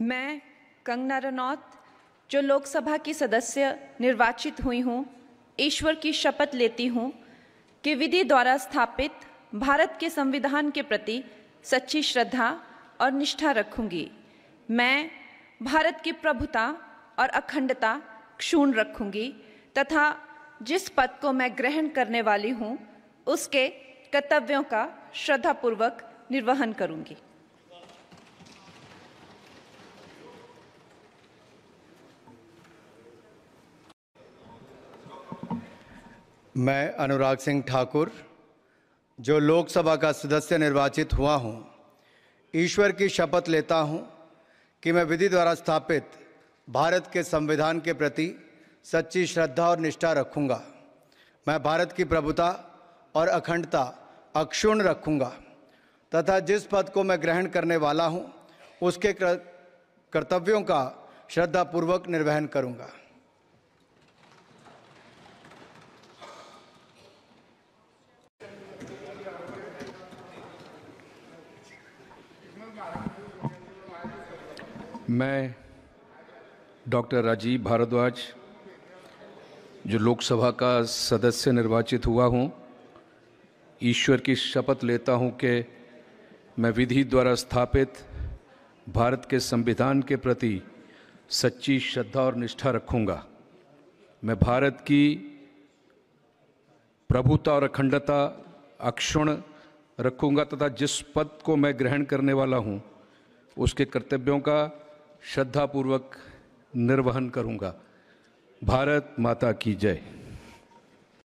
मैं कंगना रनौत, जो लोकसभा की सदस्य निर्वाचित हुई हूँ, ईश्वर की शपथ लेती हूँ कि विधि द्वारा स्थापित भारत के संविधान के प्रति सच्ची श्रद्धा और निष्ठा रखूँगी। मैं भारत की प्रभुता और अखंडता क्षूण रखूँगी तथा जिस पद को मैं ग्रहण करने वाली हूँ, उसके कर्तव्यों का श्रद्धापूर्वक निर्वहन करूँगी। मैं अनुराग सिंह ठाकुर जो लोकसभा का सदस्य निर्वाचित हुआ हूँ, ईश्वर की शपथ लेता हूँ कि मैं विधि द्वारा स्थापित भारत के संविधान के प्रति सच्ची श्रद्धा और निष्ठा रखूँगा। मैं भारत की प्रभुता और अखंडता अक्षुण रखूँगा तथा जिस पद को मैं ग्रहण करने वाला हूँ, उसके कर्तव्यों का श्रद्धापूर्वक निर्वहन करूँगा। मैं डॉक्टर राजीव भारद्वाज, जो लोकसभा का सदस्य निर्वाचित हुआ हूँ, ईश्वर की शपथ लेता हूँ कि मैं विधि द्वारा स्थापित भारत के संविधान के प्रति सच्ची श्रद्धा और निष्ठा रखूँगा। मैं भारत की प्रभुता और अखंडता, अक्षुण रखूँगा तथा जिस पद को मैं ग्रहण करने वाला हूँ, उसके कर्तव्यों का श्रद्धापूर्वक निर्वहन करूँगा। भारत माता की जय।